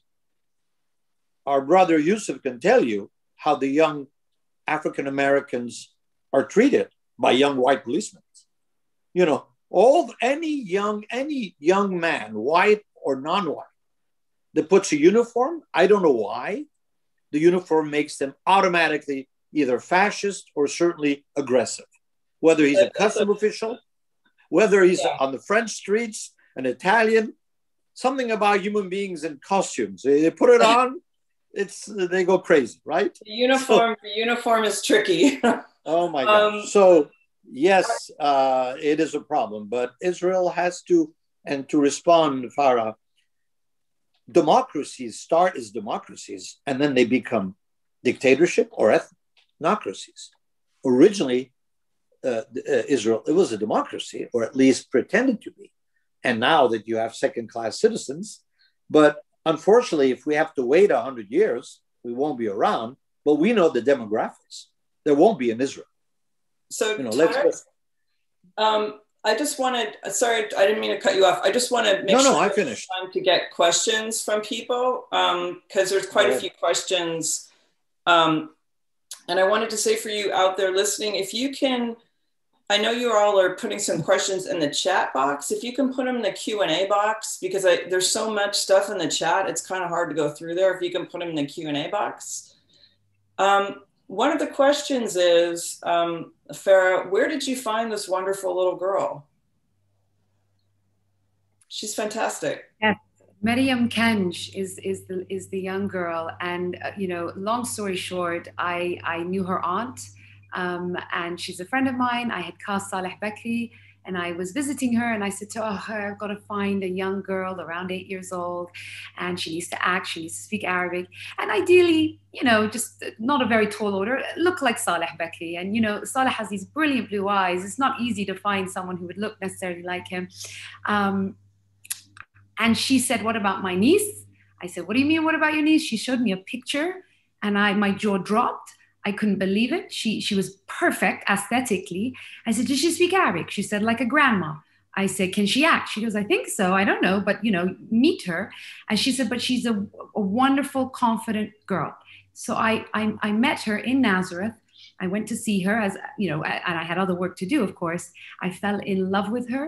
our brother Yusef can tell you how the young African Americans are treated by young white policemen. You know, all any young any young man, white or non-white, that puts a uniform, I don't know why, the uniform makes them automatically either fascist or certainly aggressive. Whether he's a custom official, whether he's yeah. on the French streets, an Italian, something about human beings in costumes. They put it on, it's they go crazy, right? The uniform, so, the uniform is tricky. oh my god! Um, so yes, uh, it is a problem, but Israel has to and to respond, Farah. Democracies start as democracies, and then they become dictatorship or ethnocracies. Originally, uh, uh, Israel it was a democracy, or at least pretended to be, and now that you have second-class citizens, but Unfortunately, if we have to wait 100 years, we won't be around, but we know the demographics. There won't be in Israel. So, you know, let's. Um, I just wanted, sorry, I didn't mean to cut you off. I just want to make no, sure no, I finished. time to get questions from people because um, there's quite a few questions. Um, and I wanted to say for you out there listening, if you can I know you all are putting some questions in the chat box. If you can put them in the Q and A box, because I, there's so much stuff in the chat, it's kind of hard to go through there. If you can put them in the Q and A box. Um, one of the questions is, um, Farah, where did you find this wonderful little girl? She's fantastic. Yes. Maryam Kanj is is the is the young girl, and uh, you know, long story short, I I knew her aunt um, and she's a friend of mine. I had cast Saleh Bakri and I was visiting her and I said to her, I've got to find a young girl around eight years old and she needs to act, she needs to speak Arabic. And ideally, you know, just not a very tall order, look like Saleh Bakri. And, you know, Saleh has these brilliant blue eyes. It's not easy to find someone who would look necessarily like him. Um, and she said, What about my niece? I said, What do you mean, what about your niece? She showed me a picture and I my jaw dropped I couldn't believe it. She she was perfect aesthetically. I said, "Does she speak Arabic?" She said, "Like a grandma." I said, "Can she act?" She goes, "I think so. I don't know, but you know, meet her." And she said, "But she's a, a wonderful, confident girl." So I, I I met her in Nazareth. I went to see her as you know, and I had other work to do, of course. I fell in love with her.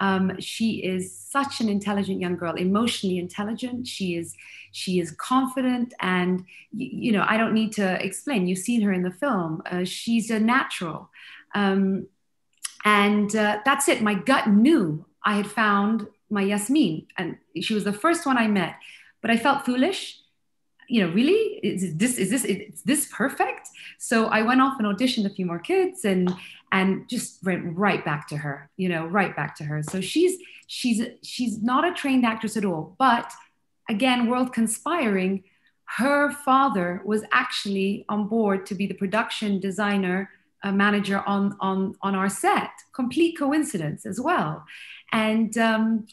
Um, she is such an intelligent young girl, emotionally intelligent. She is she is confident, and you know I don't need to explain. You've seen her in the film. Uh, she's a natural, um, and uh, that's it. My gut knew I had found my Yasmin, and she was the first one I met. But I felt foolish you know, really, is this is this is this perfect? So I went off and auditioned a few more kids and and just went right back to her, you know, right back to her. So she's she's she's not a trained actress at all, but again, world conspiring. Her father was actually on board to be the production designer uh, manager on on on our set. Complete coincidence as well, and um,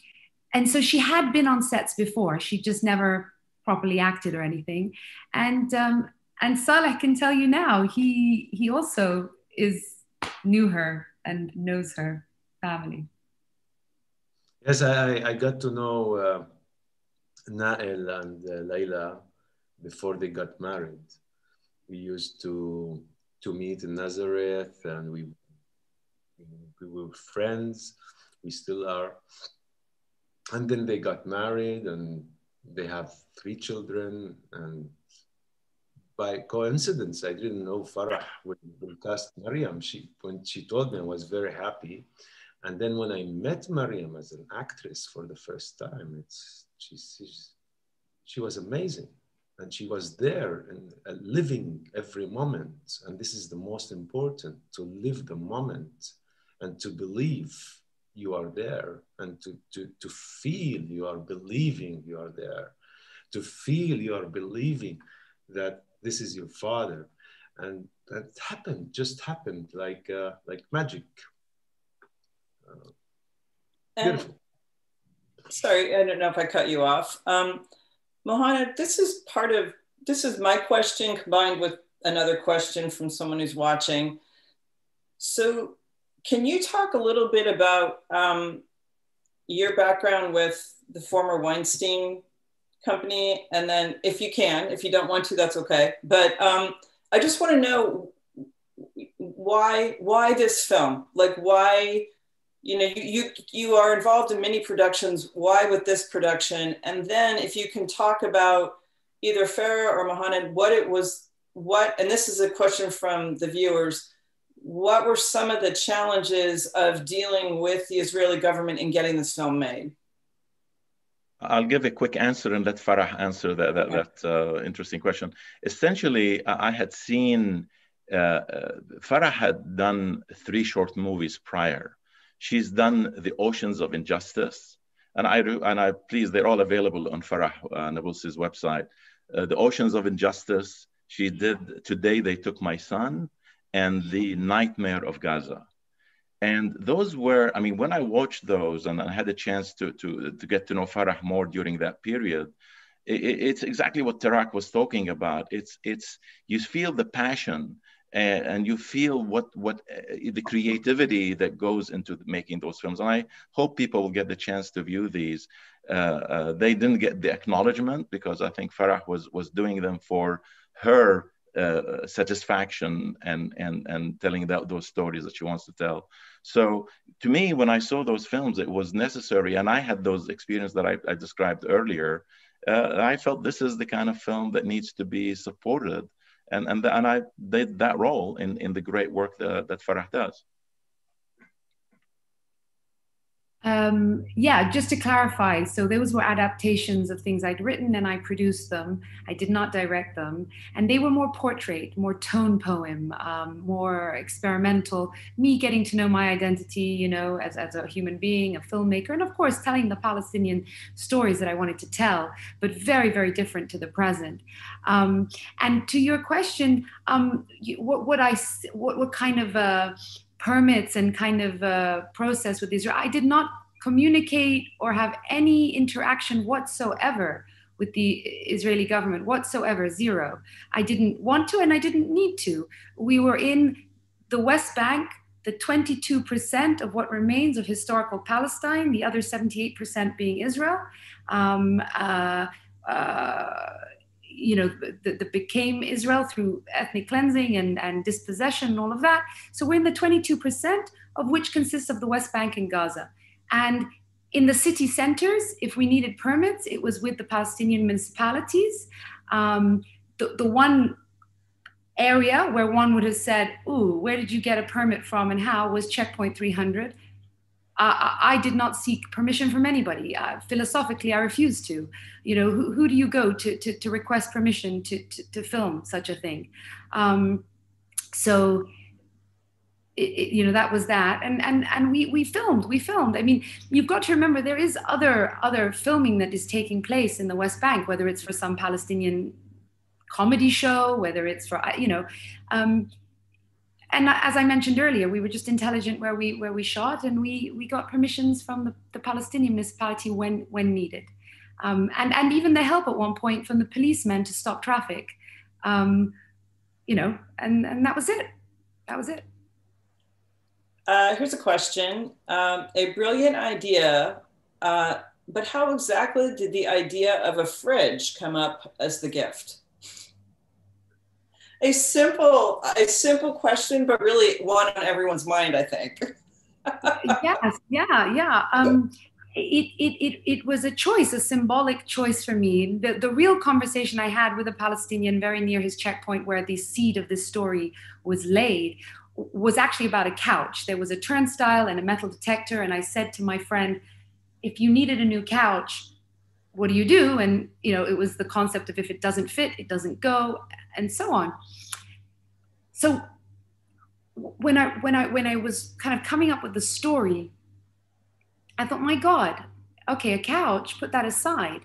and so she had been on sets before. She just never properly acted or anything. And um, and Saleh can tell you now he he also is knew her and knows her family. Yes, I, I got to know uh, Nael and uh, Layla before they got married. We used to to meet in Nazareth, and we we were friends. We still are. And then they got married, and they have three children and by coincidence, I didn't know Farah would, cast Maryam. She, when she told me, I was very happy. And then when I met Maryam as an actress for the first time, it's, she's, she's she was amazing. And she was there and uh, living every moment. And this is the most important to live the moment and to believe you are there and to, to, to feel you are believing you are there, to feel you are believing that this is your father. And that happened, just happened like, uh, like magic. Uh, beautiful. sorry, I don't know if I cut you off. Um, Muhannad, this is part of, this is my question combined with another question from someone who's watching. So can you talk a little bit about um, your background with the former Weinstein company? And then, if you can, if you don't want to, that's okay. But um, I just want to know why why this film? Like why? You know, you, you you are involved in many productions. Why with this production? And then, if you can talk about either Farah or Mohamed, what it was, what, and this is a question from the viewers what were some of the challenges of dealing with the Israeli government in getting this film made? I'll give a quick answer and let Farah answer that, that, that uh, interesting question. Essentially, I had seen, uh, uh, Farah had done three short movies prior. She's done The Oceans of Injustice. And I, and I please, they're all available on Farah uh, Nabulsi's website. Uh, the Oceans of Injustice, she did Today They Took My Son and the nightmare of Gaza. And those were, I mean, when I watched those and I had a chance to, to, to get to know Farah more during that period, it, it's exactly what Tarak was talking about. It's, it's, you feel the passion and, and you feel what, what uh, the creativity that goes into making those films. And I hope people will get the chance to view these. Uh, uh, they didn't get the acknowledgement because I think Farah was, was doing them for her uh, satisfaction and and and telling that, those stories that she wants to tell. So to me, when I saw those films, it was necessary, and I had those experiences that I, I described earlier. Uh, I felt this is the kind of film that needs to be supported, and and and I did that role in in the great work that, that Farah does. Um, yeah, just to clarify, so those were adaptations of things I'd written and I produced them. I did not direct them. And they were more portrait, more tone poem, um, more experimental, me getting to know my identity, you know, as, as a human being, a filmmaker, and of course, telling the Palestinian stories that I wanted to tell, but very, very different to the present. Um, and to your question, um, what, what I, what, what kind of, uh, permits and kind of uh, process with Israel. I did not communicate or have any interaction whatsoever with the Israeli government whatsoever, zero. I didn't want to and I didn't need to. We were in the West Bank, the 22% of what remains of historical Palestine, the other 78% being Israel. Um, uh, uh, you know, that became Israel through ethnic cleansing and, and dispossession and all of that. So we're in the 22%, of which consists of the West Bank and Gaza. And in the city centers, if we needed permits, it was with the Palestinian municipalities. Um, the, the one area where one would have said, Ooh, where did you get a permit from and how was checkpoint 300. Uh, I did not seek permission from anybody. Uh, philosophically, I refused to. You know, who, who do you go to, to, to request permission to, to, to, film such a thing? Um, so, it, it, you know, that was that. And, and, and we, we filmed, we filmed. I mean, you've got to remember there is other, other filming that is taking place in the West Bank, whether it's for some Palestinian comedy show, whether it's for, you know, um, and as I mentioned earlier, we were just intelligent where we where we shot, and we we got permissions from the, the Palestinian municipality when when needed, um, and and even the help at one point from the policemen to stop traffic, um, you know, and and that was it. That was it. Uh, here's a question: um, A brilliant idea, uh, but how exactly did the idea of a fridge come up as the gift? A simple a simple question but really one on everyone's mind i think yes yeah yeah um, it, it, it, it was a choice, a symbolic choice for me. The, the real conversation I had with a Palestinian very near his checkpoint, where the seed of this story was laid, was actually about a couch. There was a turnstile and a metal detector. And I said to my friend, if you needed a new couch, what do you do? And, you know, it was the concept of if it doesn't fit, it doesn't go and so on. So when I when I when I was kind of coming up with the story, I thought, my God, okay, a couch, put that aside.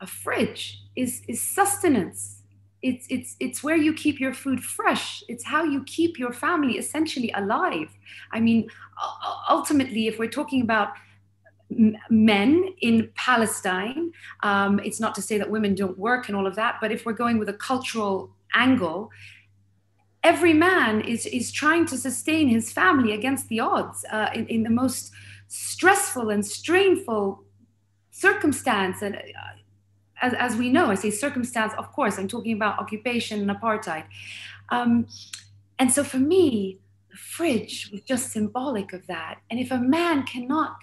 A fridge is is sustenance. It's it's it's where you keep your food fresh. It's how you keep your family essentially alive. I mean, ultimately, if we're talking about men in Palestine. Um, it's not to say that women don't work and all of that, but if we're going with a cultural angle, every man is, is trying to sustain his family against the odds uh, in, in the most stressful and strainful circumstance. And uh, as, as we know, I say circumstance, of course, I'm talking about occupation and apartheid. Um, and so for me, the fridge was just symbolic of that. And if a man cannot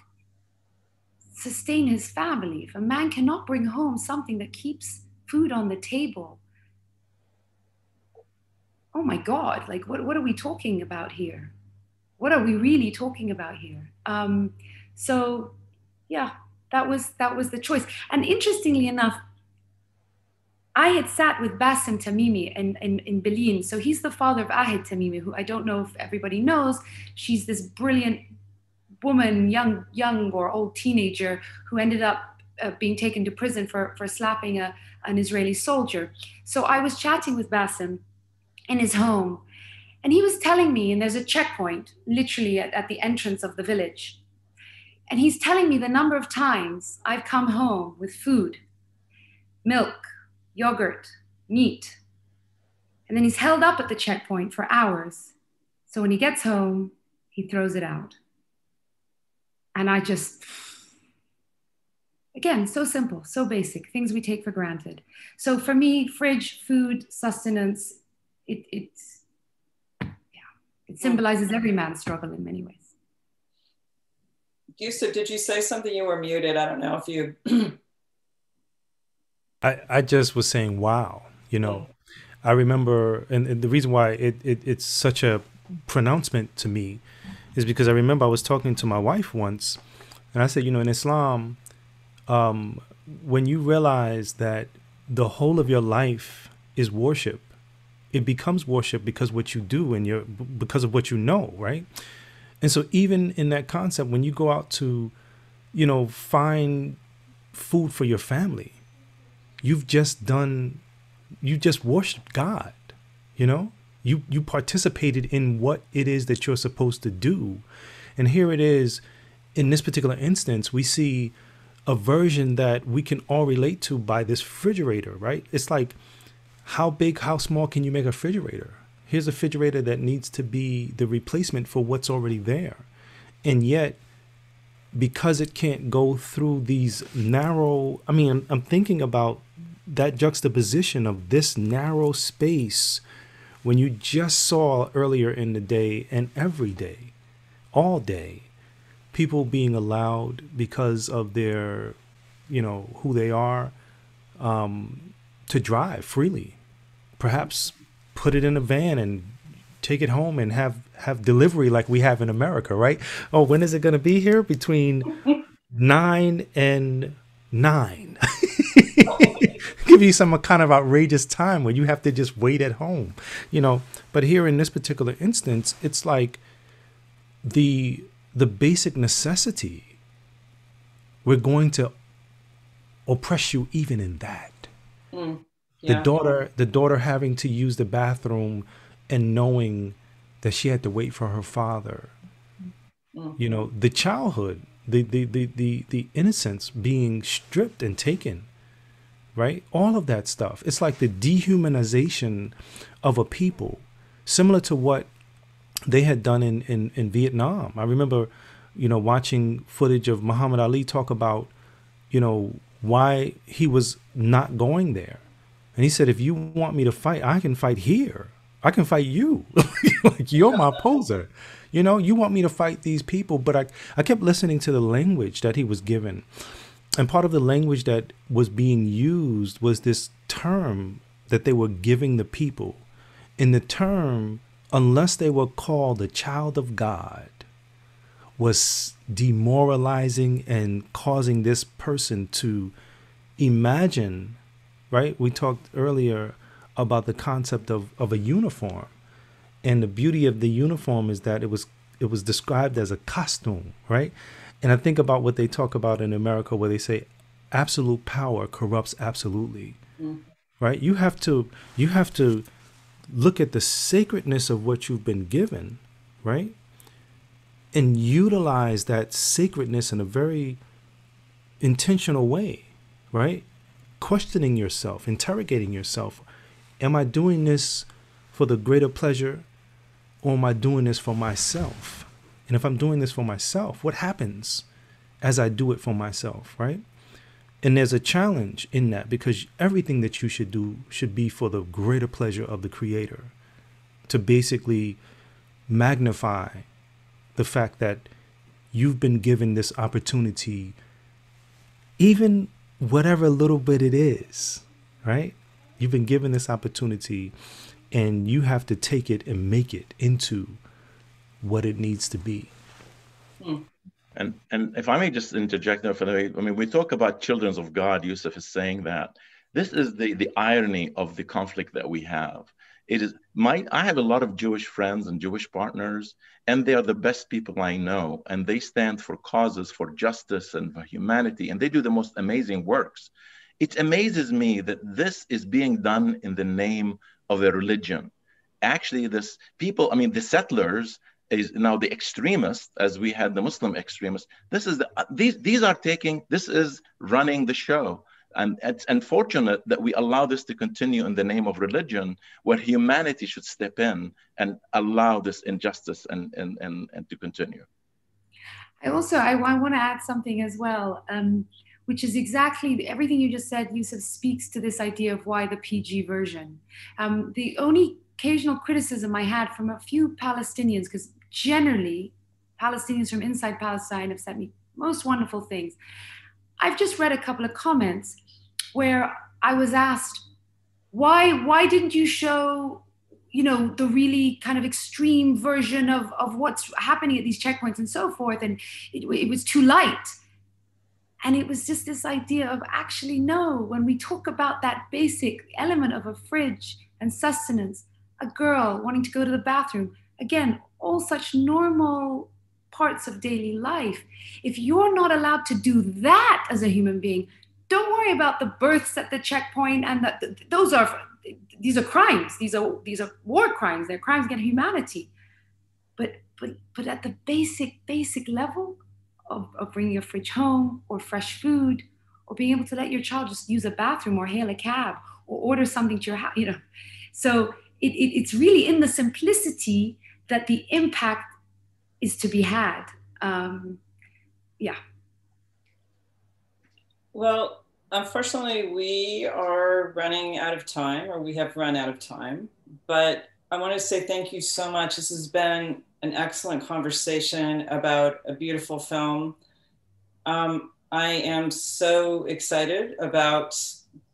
sustain his family, if a man cannot bring home something that keeps food on the table, oh my God, like what, what are we talking about here? What are we really talking about here? Um, so yeah, that was that was the choice. And interestingly enough, I had sat with Bassem Tamimi in, in, in Bilin. So he's the father of Ahed Tamimi, who I don't know if everybody knows. She's this brilliant woman, young, young or old teenager, who ended up uh, being taken to prison for, for slapping a, an Israeli soldier. So I was chatting with Bassem in his home, and he was telling me, and there's a checkpoint literally at, at the entrance of the village. And he's telling me the number of times I've come home with food, milk, yogurt, meat. And then he's held up at the checkpoint for hours. So when he gets home, he throws it out. And I just, again, so simple, so basic, things we take for granted. So for me, fridge, food, sustenance, it, it's, yeah, it symbolizes every man's struggle in many ways. Yusef, did you say something? You were muted. I don't know if you. I, I just was saying, wow, you know, I remember, and, and the reason why it, it, it's such a pronouncement to me is because I remember I was talking to my wife once, and I said, you know, in Islam, um, when you realize that the whole of your life is worship, it becomes worship because what you do and your because of what you know, right? And so even in that concept, when you go out to, you know, find food for your family, you've just done, you just worshiped God, you know you you participated in what it is that you're supposed to do. And here it is in this particular instance we see a version that we can all relate to by this refrigerator right? It's like how big how small can you make a refrigerator? Here's a refrigerator that needs to be the replacement for what's already there. And yet because it can't go through these narrow i mean i'm, I'm thinking about that juxtaposition of this narrow space when you just saw earlier in the day and every day, all day, people being allowed because of their, you know, who they are, um, to drive freely. Perhaps put it in a van and take it home and have have delivery like we have in America, right? Oh, when is it going to be here? Between nine and nine. Give you some kind of outrageous time where you have to just wait at home, you know. But here in this particular instance, it's like the the basic necessity. We're going to oppress you even in that. Mm, yeah. The daughter, the daughter having to use the bathroom and knowing that she had to wait for her father. Mm. You know, the childhood, the, the, the, the, the innocence being stripped and taken, right? All of that stuff. It's like the dehumanization of a people, similar to what they had done in, in, in Vietnam. I remember, you know, watching footage of Muhammad Ali talk about, you know, why he was not going there. And he said, if you want me to fight, I can fight here. I can fight you. like you're my poser. You know, you want me to fight these people, but I, I kept listening to the language that he was given. And part of the language that was being used was this term that they were giving the people. In the term, unless they were called a child of God, was demoralizing and causing this person to imagine, right? We talked earlier about the concept of, of a uniform. And the beauty of the uniform is that it was it was described as a costume, right? And I think about what they talk about in America where they say absolute power corrupts absolutely. Mm. Right? You have to you have to look at the sacredness of what you've been given, right? And utilize that sacredness in a very intentional way, right? Questioning yourself, interrogating yourself. Am I doing this for the greater pleasure or am I doing this for myself? And if I'm doing this for myself, what happens as I do it for myself, right? And there's a challenge in that because everything that you should do should be for the greater pleasure of the Creator. To basically magnify the fact that you've been given this opportunity, even whatever little bit it is, right? You've been given this opportunity and you have to take it and make it into what it needs to be. Hmm. And and if I may just interject there for I mean, we talk about children of God. Yusef is saying that this is the the irony of the conflict that we have. It is my I have a lot of Jewish friends and Jewish partners, and they are the best people I know, and they stand for causes for justice and for humanity, and they do the most amazing works. It amazes me that this is being done in the name of a religion. Actually, this people, I mean, the settlers is now the extremists, as we had the Muslim extremists. This is the, these these are taking this is running the show. And it's unfortunate that we allow this to continue in the name of religion, where humanity should step in and allow this injustice and, and, and, and to continue. I also I, I want to add something as well. Um, which is exactly everything you just said, Yusef, speaks to this idea of why the PG version. Um, the only occasional criticism I had from a few Palestinians, because generally Palestinians from inside Palestine have sent me most wonderful things. I've just read a couple of comments where I was asked, why, why didn't you show you know the really kind of extreme version of, of what's happening at these checkpoints and so forth and it, it was too light and it was just this idea of actually, no, when we talk about that basic element of a fridge and sustenance, a girl wanting to go to the bathroom, again, all such normal parts of daily life. If you're not allowed to do that as a human being, don't worry about the births at the checkpoint and that those are these are crimes. These are these are war crimes. They're crimes against humanity. But but but at the basic basic level, of, of bringing a fridge home or fresh food or being able to let your child just use a bathroom or hail a cab or order something to your house, you know. So it, it, it's really in the simplicity that the impact is to be had. Um, yeah. Well, unfortunately, we are running out of time, or we have run out of time. But I want to say thank you so much. This has been an excellent conversation about a beautiful film. Um, I am so excited about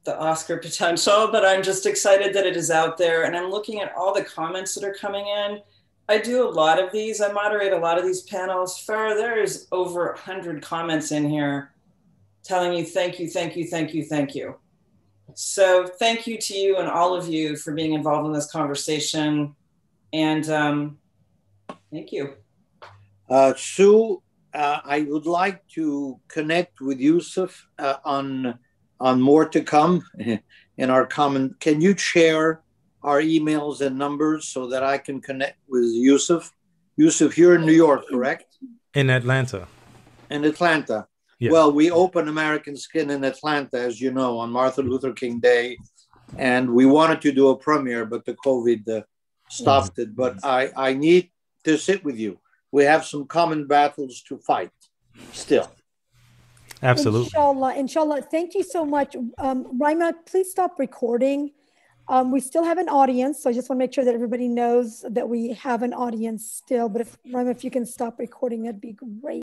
the Oscar potential, but I'm just excited that it is out there. And I'm looking at all the comments that are coming in. I do a lot of these. I moderate a lot of these panels. Farah, there's over 100 comments in here telling you thank you, thank you, thank you, thank you. So thank you to you and all of you for being involved in this conversation. And um, thank you. Uh, Sue, uh, I would like to connect with Yusef uh, on on more to come in our common. Can you share our emails and numbers so that I can connect with Yusef? Yusef, you're in New York, correct? In Atlanta. In Atlanta. Yeah. Well, we open American Skin in Atlanta, as you know, on Martin Luther King Day, and we wanted to do a premiere, but the COVID uh, stopped mm-hmm. it. But I, I need to sit with you. We have some common battles to fight still. Absolutely. Inshallah. Inshallah. Thank you so much. Um, Raima, please stop recording. Um, we still have an audience, so I just want to make sure that everybody knows that we have an audience still. But if Raima, if you can stop recording, that'd be great.